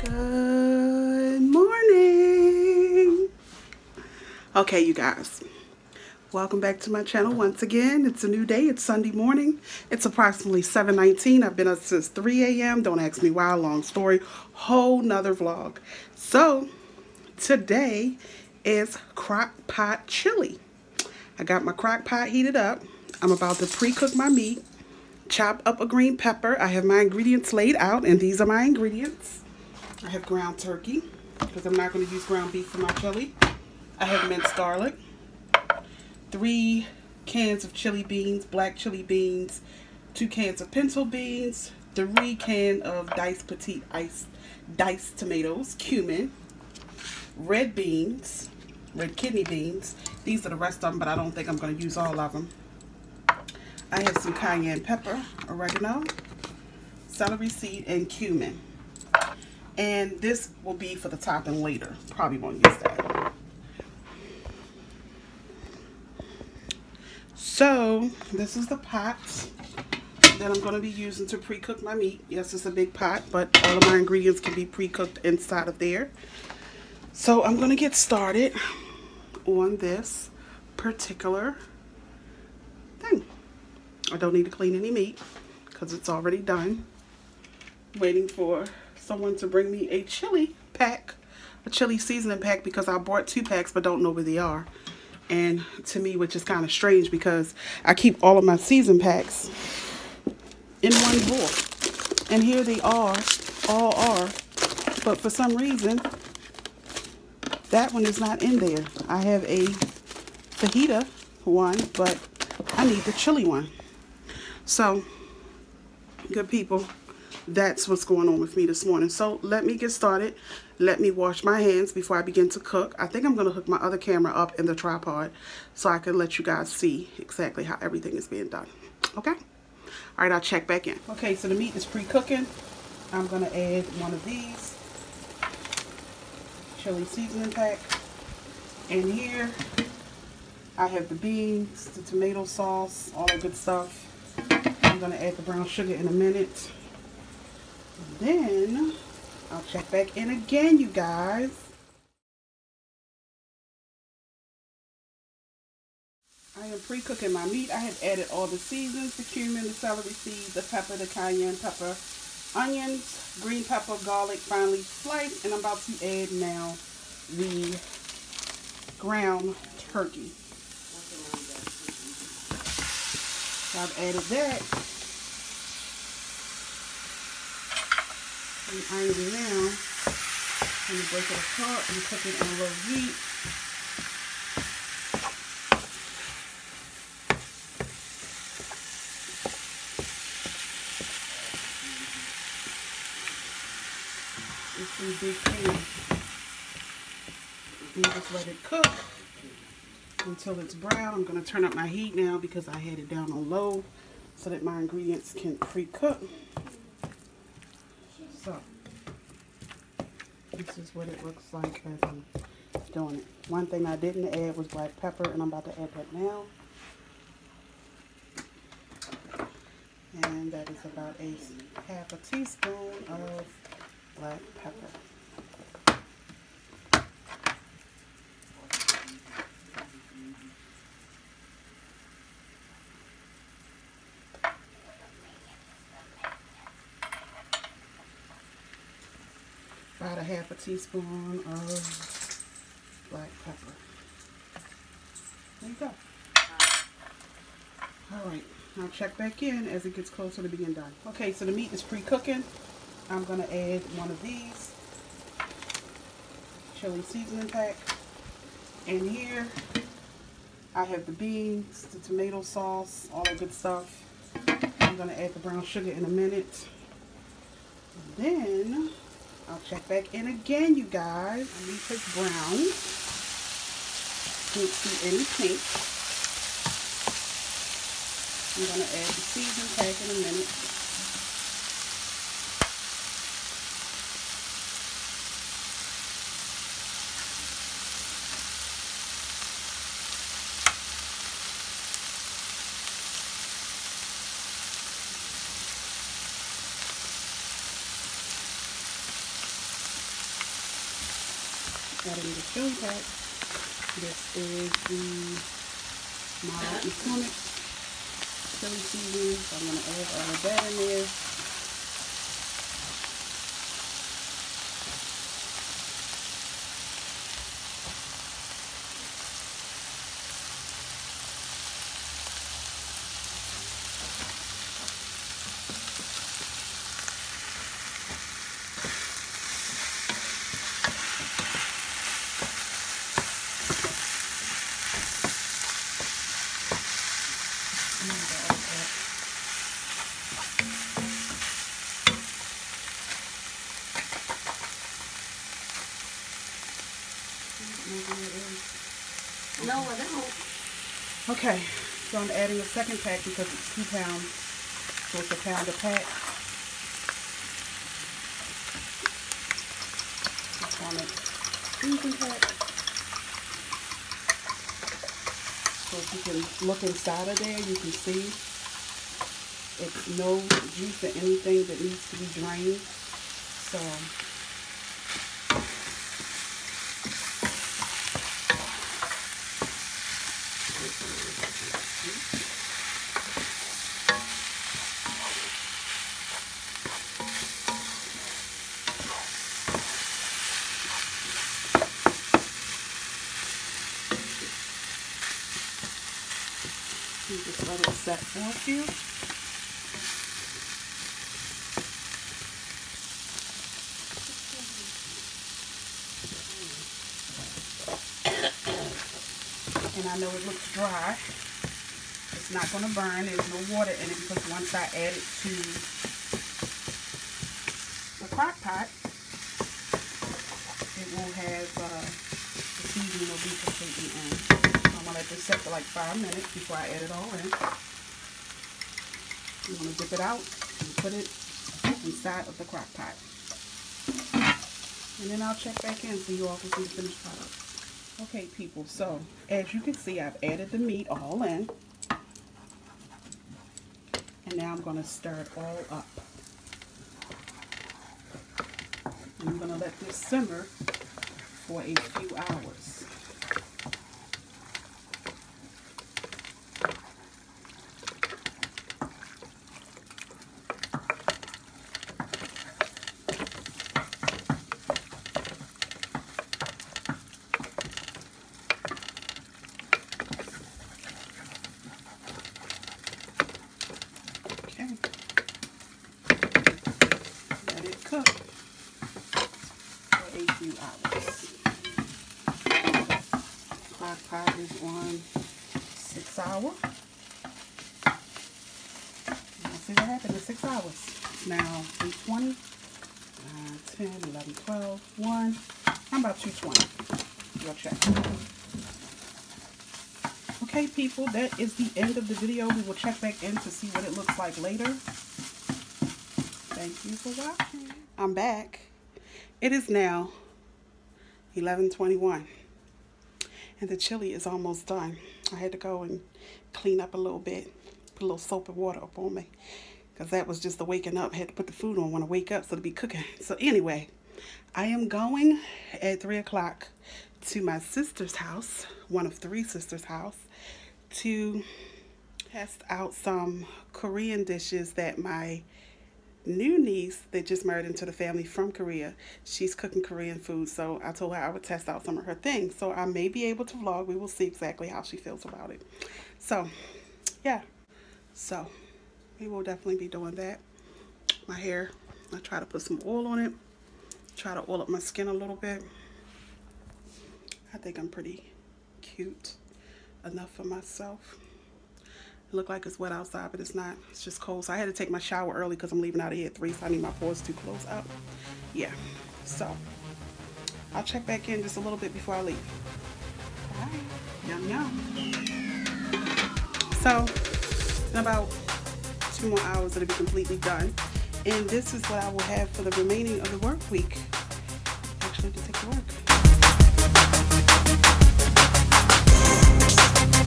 Good morning. Okay, you guys. Welcome back to my channel once again. It's a new day. It's Sunday morning. It's approximately 7.19. I've been up since 3 a.m. Don't ask me why. Long story. Whole nother vlog. So, today is crock pot chili. I got my crock pot heated up. I'm about to pre-cook my meat. Chop up a green pepper. I have my ingredients laid out, and these are my ingredients. I have ground turkey because I'm not going to use ground beef for my chili. I have minced garlic, three cans of chili beans, black chili beans, two cans of pinto beans, three can of diced petite ice diced tomatoes, cumin, red beans, red kidney beans. These are the rest of them, but I don't think I'm going to use all of them. I have some cayenne pepper, oregano, celery seed, and cumin. And this will be for the topping later. Probably won't use that. So, this is the pot that I'm going to be using to pre-cook my meat. Yes, it's a big pot, but all of my ingredients can be pre-cooked inside of there. So, I'm going to get started on this particular. I don't need to clean any meat because it's already done. Waiting for someone to bring me a chili pack, a chili seasoning pack because I bought two packs but don't know where they are. And to me, which is kind of strange because I keep all of my season packs in one drawer. And here they are, all are. But for some reason, that one is not in there. I have a fajita one, but I need the chili one. So, good people, that's what's going on with me this morning. So let me get started. Let me wash my hands before I begin to cook. I think I'm going to hook my other camera up in the tripod so I can let you guys see exactly how everything is being done. Okay? All right, I'll check back in. Okay, so the meat is pre-cooking. I'm going to add one of these chili seasoning pack. And here I have the beans, the tomato sauce, all that good stuff. Going to add the brown sugar in a minute. Then I'll check back in again, you guys. I am pre-cooking my meat. I have added all the seasons, the cumin, the celery seed, the pepper, the cayenne pepper, onions, green pepper, garlic, finely sliced, and I'm about to add now the ground turkey. So I've added that. And iron it now. And break it apart and cook it on low heat. It's in big pan. And just let it cook until it's brown. I'm going to turn up my heat now because I had it down on low so that my ingredients can pre-cook. So, this is what it looks like as I'm doing it. One thing I didn't add was black pepper, and I'm about to add that now. And that is about a half a teaspoon of black pepper. About a half a teaspoon of black pepper. There you go. Alright, I'll check back in as it gets closer to being done. Okay, so the meat is pre-cooking. I'm to add one of these chili seasoning pack. And here I have the beans, the tomato sauce, all that good stuff. I'm to add the brown sugar in a minute. Then I'll check back in again, you guys. I need to brown. Can't see any pink. I'm going to add the season pack in a minute. Adding the chili pack. This is the Mara McCormick chili seasoning. So I'm going to add all of that in there. No, I don't. Okay, so I'm adding a second pack because it's two pounds. So it's a pound a pack. McCormick season pack. So if you can look inside of there, you can see it's no juice or anything that needs to be drained. So You just let it set for a few. And I know it looks dry. It's not going to burn. There's no water in it because once I add it to the crock pot, it will have, uh, the seasoning will be completely in. So I'm going to let this set for like five minutes before I add it all in. I'm going to dip it out and put it inside of the crock pot. And then I'll check back in so you all can see the finished product. Okay, people, so as you can see, I've added the meat all in. And now I'm going to stir it all up. And I'm going to let this simmer for a few hours. Okay. Let it cook for a few hours. Crock pot is on six hour. Let's see what happened in six hours. Now 320, 9, uh, 10, 11, 12, 1. How about 220? We'll check. Okay, people, that is the end of the video. We will check back in to see what it looks like later. Thank you for watching. I'm back. It is now 11:21, and the chili is almost done. I had to go and clean up a little bit, put a little soap and water up on me, because that was just the waking up. I had to put the food on when I wake up, so to be cooking. So anyway, I am going at 3 o'clock to my sister's house, one of three sisters' house, to test out some Korean dishes that my new niece that just married into the family from Korea, she's cooking Korean food. So I told her I would test out some of her things. So I may be able to vlog. We will see exactly how she feels about it. So, yeah. So, we will definitely be doing that. My hair, I try to put some oil on it. Try to oil up my skin a little bit. I think I'm pretty cute enough for myself. Look like it's wet outside, but it's not. It's just cold. So I had to take my shower early because I'm leaving out of here at 3, so I need my pores to close up. Yeah, so I'll check back in just a little bit before I leave. Bye. Yum, yum. So, in about two more hours, it'll be completely done. And this is what I will have for the remaining of the work week.